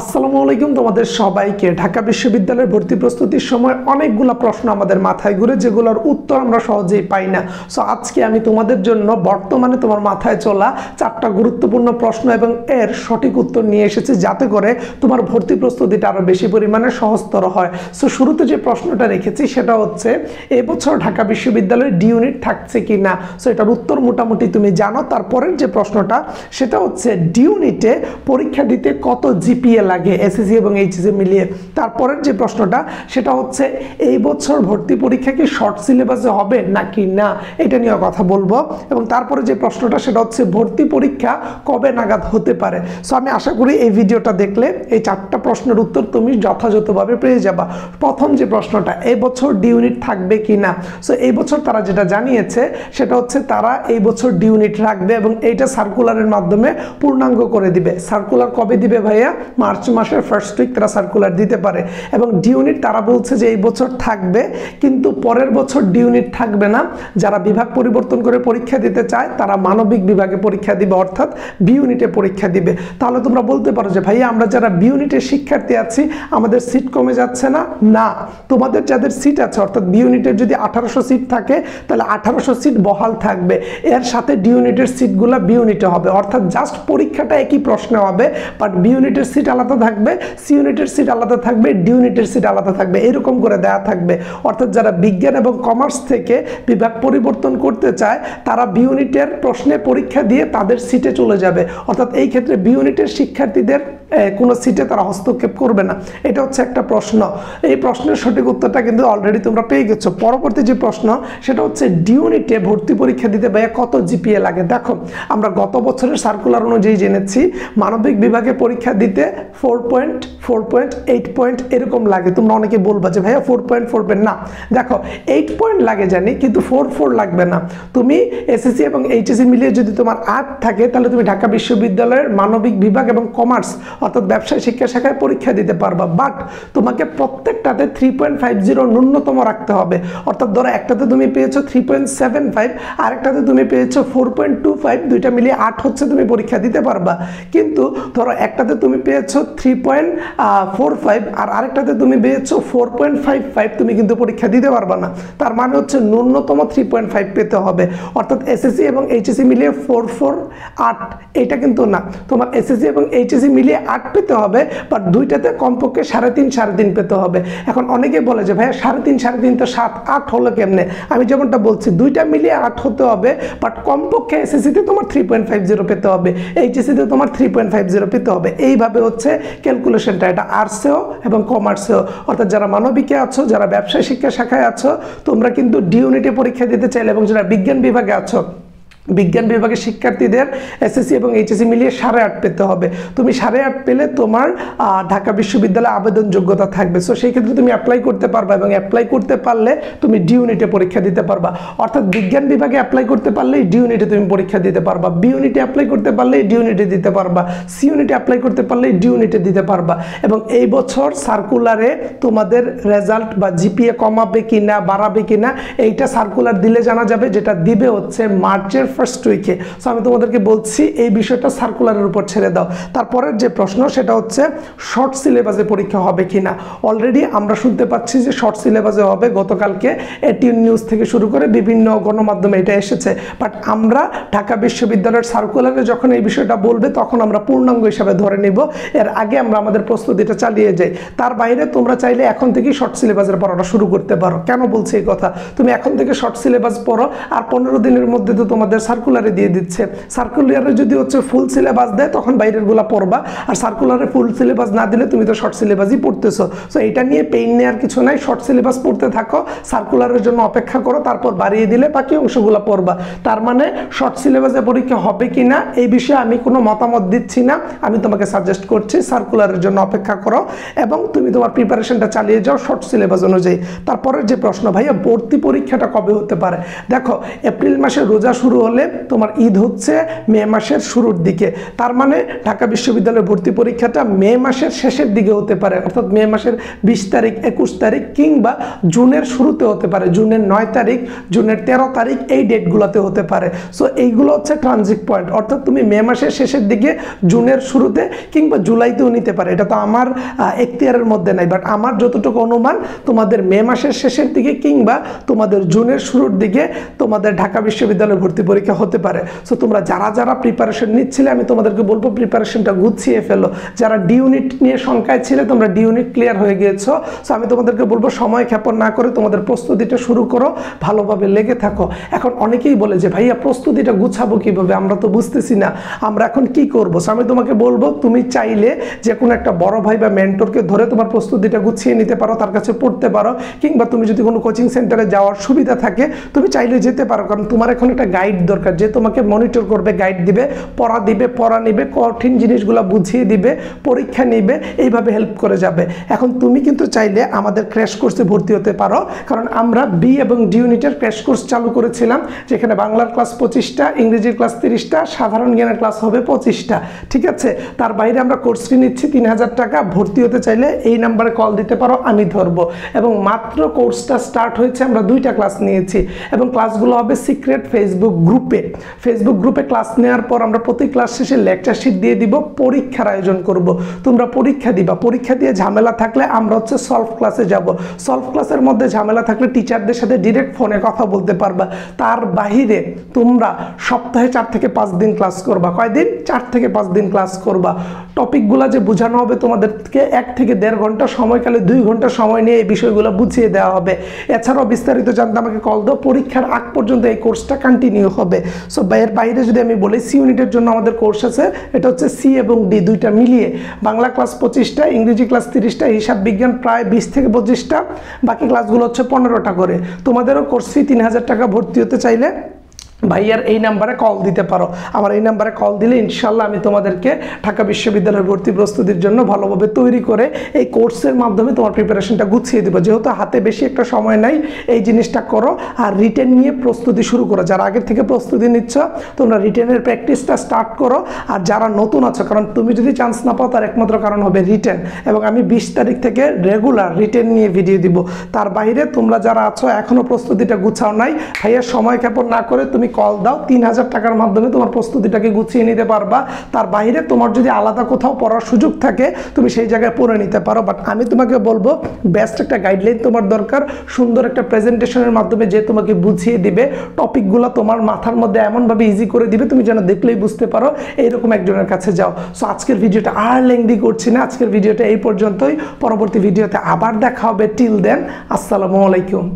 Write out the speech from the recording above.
আসসালামু আলাইকুম তোমাদের সবাইকে। ঢাকা বিশ্ববিদ্যালয়ের ভর্তি প্রস্তুতির সময় অনেকগুলো প্রশ্ন আমাদের মাথায় ঘুরে, যেগুলোর উত্তর আমরা সহজেই পাই না। সো আজকে আমি তোমাদের জন্য বর্তমানে তোমার মাথায় চলা চারটা গুরুত্বপূর্ণ প্রশ্ন এবং এর সঠিক উত্তর নিয়ে এসেছি, যাতে করে তোমার ভর্তি প্রস্তুতিটা আরও বেশি পরিমাণে সহজতর হয়। সো শুরুতে যে প্রশ্নটা রেখেছি সেটা হচ্ছে, এবছর ঢাকা বিশ্ববিদ্যালয়ে ডি ইউনিট থাকছে কি না সো এটার উত্তর মোটামুটি তুমি জানো। তারপরের যে প্রশ্নটা, সেটা হচ্ছে, ডি ইউনিটে পরীক্ষা দিতে কত জিপিএ লাগে এসএসসি এবং এইচএসসি মিলিয়ে। তারপরের যে প্রশ্নটা, সেটা হচ্ছে, এই বছর ভর্তি পরীক্ষা কি শর্ট সিলেবাসে হবে নাকি না? এটা নিয়ে কথা বলব। এবং তারপরে যে প্রশ্নটা, সেটা হচ্ছে, ভর্তি পরীক্ষা কবে নাগাদ হতে পারে? সো আমি আশা করি এই ভিডিওটা দেখলে, এই চারটা প্রশ্নের উত্তর তুমি যথাযথভাবে পেয়ে যাবা। প্রথম যে প্রশ্নটা, এই বছর ডি ইউনিট থাকবে কি না? সো এই বছর তারা যেটা জানিয়েছে, সেটা হচ্ছে, তারা এই বছর ডি ইউনিট রাখবে এবং এইটা সার্কুলারের মাধ্যমে পূর্ণাঙ্গ করে দিবে। সার্কুলার কবে দিবে ভাইয়া? মার্চ মাসের ফার্স্ট উইক তারা সার্কুলার দিতে পারে। এবং ডি ইউনিট তারা বলছে যে এই বছর থাকবে, কিন্তু পরের বছর ডি ইউনিট থাকবে না। যারা বিভাগ পরিবর্তন করে পরীক্ষা দিতে চায়, তারা মানবিক বিভাগে পরীক্ষা দিবে, অর্থাৎ বি ইউনিটে পরীক্ষা দিবে। তাহলে তোমরা বলতে পারো যে, ভাইয়া, আমরা যারা বি ইউনিটের শিক্ষার্থী আছি, আমাদের সিট কমে যাচ্ছে না? না। তোমাদের যাদের সিট আছে, অর্থাৎ বি ইউনিটের যদি আঠারোশো সিট থাকে, তাহলে আঠারোশো সিট বহাল থাকবে। এর সাথে ডি ইউনিটের সিটগুলো বি ইউনিটে হবে। অর্থাৎ জাস্ট পরীক্ষাটা একই প্রশ্ন হবে বাট বি ইউনিটের সিট আলাদা থাকবে সি ইউনিটের সিট আলাদা থাকবে ডি ইউনিটের সিট আলাদা থাকবে, এরকম করে দেয়া থাকবে। অর্থাৎ যারা বিজ্ঞান এবং কমার্স থেকে বিভাগ পরিবর্তন করতে চায়, তারা বি ইউনিটের প্রশ্নে পরীক্ষা দিয়ে তাদের সিটে চলে যাবে। অর্থাৎ এই ক্ষেত্রে বি ইউনিটের শিক্ষার্থীদের কোনো সিটে তারা হস্তক্ষেপ করবে না। এটা হচ্ছে একটা প্রশ্ন। এই প্রশ্নের সঠিক উত্তরটা কিন্তু অলরেডি তোমরা পেয়ে গেছো। পরবর্তী যে প্রশ্ন, সেটা হচ্ছে ডি ইউনিটে ভর্তি পরীক্ষা দিতে ভাইয়া কত জিপিএ লাগে? দেখো, আমরা গত বছরের সার্কুলার অনুযায়ী জেনেছি, মানবিক বিভাগে পরীক্ষা দিতে four point four point eight point এরকম লাগে। তোমরা অনেকে বলবা যে, ভাইয়া ফোর পয়েন্ট ফোর পয়েন্ট না। দেখো এইট পয়েন্ট লাগে জানি, কিন্তু ফোর ফোর লাগবে না। তুমি এসএসসি এবং এইচএসসি মিলিয়ে যদি তোমার আট থাকে, তাহলে তুমি ঢাকা বিশ্ববিদ্যালয়ের মানবিক বিভাগ এবং কমার্স, অর্থাৎ ব্যবসায়, শিক্ষা শাখায় পরীক্ষা দিতে পারবা। বাট তোমাকে প্রত্যেকটাতে থ্রি পয়েন্ট ফাইভ জিরো ন্যূনতম রাখতে হবে। অর্থাৎ ধরো, একটাতে তুমি পেয়েছ থ্রি পয়েন্ট সেভেন ফাইভ আরেকটাতে তুমি পেয়েছ ফোর পয়েন্ট টু ফাইভ দুইটা মিলিয়ে আট হচ্ছে তুমি পরীক্ষা দিতে পারবা। কিন্তু ধরো, একটাতে তুমি পেয়েছ ফাইভ আর তুমি পেয়েছ ফোর তুমি কিন্তু পরীক্ষা দিতে পারবা না। তার মানে হচ্ছে ন্যূনতম থ্রি পেতে হবে। অর্থাৎ এসএসসি এবং এইচএসসি মিলিয়ে ফোর ফোর আট এটা কিন্তু না। তোমার এসএসসি এবং এইচএসসি মিলিয়ে আট পেতে হবে বাট দুইটাতে কমপক্ষে সাড়ে তিন সাড়ে তিন পেতে হবে। এখন অনেকে বলে যে, ভাইয়া, সাড়ে তিন সাড়ে তিন তো সাত, আট হলো কেমনে? আমি যেমনটা বলছি, দুইটা মিলিয়ে আট হতে হবে বাট কমপক্ষে এসএসসিতে তোমার থ্রি পয়েন্ট ফাইভ জিরো পেতে হবে এইচএসসিতে তোমার থ্রি পয়েন্ট ফাইভ জিরো পেতে হবে। এইভাবে হচ্ছে ক্যালকুলেশনটা এটা আর্টসেও এবং কমার্সেও অর্থাৎ যারা মানবিকে আছো, যারা ব্যবসায় শিক্ষা শাখায় আছো, তোমরা কিন্তু ডি ইউনিটে পরীক্ষা দিতে চাইলে এবং যারা বিজ্ঞান বিভাগে আছো বিজ্ঞান বিভাগের শিক্ষার্থীদের এসএসসি এবং এইচএসসি মিলিয়ে সাড়ে আট পেতে হবে। তুমি সাড়ে আট পেলে তোমার ঢাকা বিশ্ববিদ্যালয়ে আবেদন যোগ্যতা থাকবে। সো সেই ক্ষেত্রে তুমি অ্যাপ্লাই করতে পারবা এবং অ্যাপ্লাই করতে পারলে তুমি ডি ইউনিটে পরীক্ষা দিতে পারবা। অর্থাৎ বিজ্ঞান বিভাগে অ্যাপ্লাই করতে পারলেই ডি ইউনিটে তুমি পরীক্ষা দিতে পারবা। বি ইউনিটে অ্যাপ্লাই করতে পারলেই ডি ইউনিটে দিতে পারবা। সি ইউনিটে অ্যাপ্লাই করতে পারলেই ডি ইউনিটে দিতে পারবা। এবং এই বছর সার্কুলারে তোমাদের রেজাল্ট বা জিপিএ কমাবে কি না বাড়াবে কি না এইটা সার্কুলার দিলে জানা যাবে, যেটা দিবে হচ্ছে মার্চের ফার্স্ট উইকে সো আমি তোমাদেরকে বলছি, এই বিষয়টা সার্কুলারের উপর ছেড়ে দাও। তারপরের যে প্রশ্ন, সেটা হচ্ছে শর্ট সিলেবাসে পরীক্ষা হবে কি না অলরেডি আমরা শুনতে পাচ্ছি যে শর্ট সিলেবাসে হবে। গতকালকে এটিএন নিউজ থেকে শুরু করে বিভিন্ন গণমাধ্যমে এটা এসেছে। বাট আমরা ঢাকা বিশ্ববিদ্যালয়ের সার্কুলারে যখন এই বিষয়টা বলবে, তখন আমরা পূর্ণাঙ্গ হিসাবে ধরে নিব। এর আগে আমরা আমাদের প্রস্তুতিটা চালিয়ে যাই। তার বাইরে তোমরা চাইলে এখন থেকেই শর্ট সিলেবাসের পড়াটা শুরু করতে পারো। কেন বলছি এই কথা? তুমি এখন থেকে শর্ট সিলেবাস পড়ো, আর পনেরো দিনের মধ্যে তো তোমাদের সার্কুলারে দিয়ে দিচ্ছে। সার্কুলারে যদি হচ্ছে ফুল সিলেবাস দেয়, তখন বাইরেরগুলা পড়বা। আর সার্কুলারে ফুল সিলেবাস না দিলে তুমি তো শর্ট সিলেবাসই পড়তেছো। সো এটা নিয়ে পেইন নেওয়ার কিছু নাই। শর্ট সিলেবাস পড়তে থাকো। সার্কুলারের জন্য অপেক্ষা করো। তারপর বাড়িয়ে দিলে বাকি অংশগুলো পড়বা। তার মানে শর্ট সিলেবাসে পরীক্ষা হবে কি না এই বিষয়ে আমি কোনো মতামত দিচ্ছি না। আমি তোমাকে সাজেস্ট করছি সার্কুলারের জন্য অপেক্ষা করো। এবং তুমি তোমার প্রিপারেশনটা চালিয়ে যাও শর্ট সিলেবাস অনুযায়ী। তারপরের যে প্রশ্ন, ভাইয়া, ভর্তি পরীক্ষাটা কবে হতে পারে? দেখো, এপ্রিল মাসে রোজা শুরু হলে হলে তোমার ঈদ হচ্ছে মে মাসের শুরুর দিকে। তার মানে ঢাকা বিশ্ববিদ্যালয়ের ভর্তি পরীক্ষাটা মে মাসের শেষের দিকে হতে পারে। অর্থাৎ মে মাসের বিশ তারিখ, একুশ তারিখ কিংবা জুনের শুরুতে হতে পারে। জুনের নয় তারিখ, জুনের তেরো তারিখ এই ডেটগুলোতে হতে পারে। সো এইগুলো হচ্ছে ট্রানজিট পয়েন্ট অর্থাৎ তুমি মে মাসের শেষের দিকে জুনের শুরুতে কিংবা জুলাইতেও নিতে পারে। এটা তো আমার এখতিয়ারের মধ্যে নাই। বাট আমার যতটুকু অনুমান, তোমাদের মে মাসের শেষের দিকে কিংবা তোমাদের জুনের শুরুর দিকে তোমাদের ঢাকা বিশ্ববিদ্যালয়ের ভর্তি পরীক্ষা হতে পারে। সো তোমরা যারা যারা প্রিপারেশন নিচ্ছিলে, আমি তোমাদেরকে বলব প্রিপারেশনটা গুছিয়ে ফেলো। যারা ডি ইউনিট নিয়ে শঙ্কায় ছিলে, তোমরা ডি ইউনিট ক্লিয়ার হয়ে গিয়েছো। সো আমি তোমাদেরকে বলব, সময় ক্ষেপণ না করে তোমাদের প্রস্তুতিটা শুরু করো, ভালোভাবে লেগে থাকো। এখন অনেকেই বলে যে, ভাইয়া, প্রস্তুতিটা গুছাবো কীভাবে? আমরা তো বুঝতেছি না। আমরা এখন কি করব? সো আমি তোমাকে বলব, তুমি চাইলে যে কোনো একটা বড় ভাই বা মেন্টরকে ধরে তোমার প্রস্তুতিটা গুছিয়ে নিতে পারো, তার কাছে পড়তে পারো। কিংবা তুমি যদি কোনো কোচিং সেন্টারে যাওয়ার সুবিধা থাকে, তুমি চাইলে যেতে পারো। কারণ তোমার এখন একটা গাইড দরকার। যে তোমাকে মনিটর করবে গাইড দিবে, পড়া দিবে, পড়া নিবে, কঠিন জিনিসগুলো বুঝিয়ে দিবে, পরীক্ষা নিবে, এইভাবে হেল্প করে যাবে। এখন তুমি কিন্তু চাইলে আমাদের ক্র্যাশ কোর্সে ভর্তি হতে পারো। কারণ আমরা বি এবং ডি ইউনিটের ক্র্যাশ কোর্স চালু করেছিলাম, যেখানে বাংলার ক্লাস পঁচিশটা, ইংরেজির ক্লাস তিরিশটা, সাধারণ জ্ঞানের ক্লাস হবে পঁচিশটা। ঠিক আছে? তার বাইরে আমরা কোর্স ফি নিচ্ছি তিন হাজার টাকা। ভর্তি হতে চাইলে এই নাম্বারে কল দিতে পারো, আমি ধরবো। এবং মাত্র কোর্সটা স্টার্ট হয়েছে, আমরা দুইটা ক্লাস নিয়েছি। এবং ক্লাসগুলো হবে সিক্রেট ফেসবুক গ্রুপে ফেসবুক গ্রুপে ক্লাস নেওয়ার পর আমরা প্রতি ক্লাস শেষে লেকচার শিট দিয়ে দিব, পরীক্ষার আয়োজন করব। তোমরা পরীক্ষা দিবা। পরীক্ষা দিয়ে ঝামেলা থাকলে আমরা হচ্ছে সলভ ক্লাসে যাব। সলভ ক্লাসের মধ্যে ঝামেলা থাকলে টিচারদের সাথে ডিরেক্ট ফোনে কথা বলতে পারবা। তার বাহিরে তোমরা সপ্তাহে চার থেকে পাঁচ দিন ক্লাস করবা। কয়দিন? চার থেকে পাঁচ দিন ক্লাস করবা। টপিকগুলো যে বোঝানো হবে তোমাদেরকে এক থেকে দেড় ঘণ্টা সময়কালে দুই ঘণ্টা সময় নিয়ে এই বিষয়গুলো বুঝিয়ে দেওয়া হবে। এছাড়াও বিস্তারিত জানতে আমাকে কল দাও। পরীক্ষার আগ পর্যন্ত এই কোর্সটা কন্টিনিউ হবে। সো এর বাইরে যদি আমি বলি সি ইউনিটের জন্য আমাদের কোর্স আছে, এটা হচ্ছে সি এবং ডি দুইটা মিলিয়ে। বাংলা ক্লাস পঁচিশটা, ইংরেজি ক্লাস তিরিশটা, হিসাব বিজ্ঞান প্রায় বিশ থেকে পঁচিশটা, বাকি ক্লাসগুলো হচ্ছে পনেরোটা করে। তোমাদেরও কোর্স ফি তিন হাজার টাকা ভর্তি হতে চাইলে ভাইয়ার এই নাম্বারে কল দিতে পারো। আমার এই নাম্বারে কল দিলে ইনশাল্লাহ আমি তোমাদেরকে ঢাকা বিশ্ববিদ্যালয়ের ভর্তি প্রস্তুতির জন্য ভালোভাবে তৈরি করে এই কোর্সের মাধ্যমে তোমার প্রিপারেশনটা গুছিয়ে দেবো। যেহেতু হাতে বেশি একটা সময় নাই, এই জিনিসটা করো আর রিটেন নিয়ে প্রস্তুতি শুরু করো। যারা আগের থেকে প্রস্তুতি নিচ্ছ, তোমরা রিটেনের প্র্যাকটিসটা স্টার্ট করো। আর যারা নতুন আছো, কারণ তুমি যদি চান্স না পাও, তার একমাত্র কারণ হবে রিটেন এবং আমি বিশ তারিখ থেকে রেগুলার রিটেন নিয়ে ভিডিও দিব। তার বাইরে তোমরা যারা আছো এখনও প্রস্তুতিটা গুছাও নাই। ভাইয়ার সময় ক্ষেপণ না করে তুমি কল দাও, তিন হাজার টাকার মাধ্যমে তোমার প্রস্তুতিটাকে গুছিয়ে নিতে পারবা। তার বাইরে তোমার যদি আলাদা কোথাও পড়ার সুযোগ থাকে, তুমি সেই জায়গায় পড়ে নিতে পারো। বাট আমি তোমাকে বলব বেস্ট একটা গাইডলাইন তোমার দরকার। সুন্দর একটা প্রেজেন্টেশনের মাধ্যমে যে তোমাকে বুঝিয়ে দিবে টপিকগুলো তোমার মাথার মধ্যে এমনভাবে ইজি করে দিবে, তুমি যেন দেখলেই বুঝতে পারো এইরকম একজনের কাছে যাও। সো আজকের ভিডিওটা আর লেংদি করছি না। আজকের ভিডিওটা এই পর্যন্তই। পরবর্তী ভিডিওতে আবার দেখা হবে। টিল দেন আসসালামু আলাইকুম।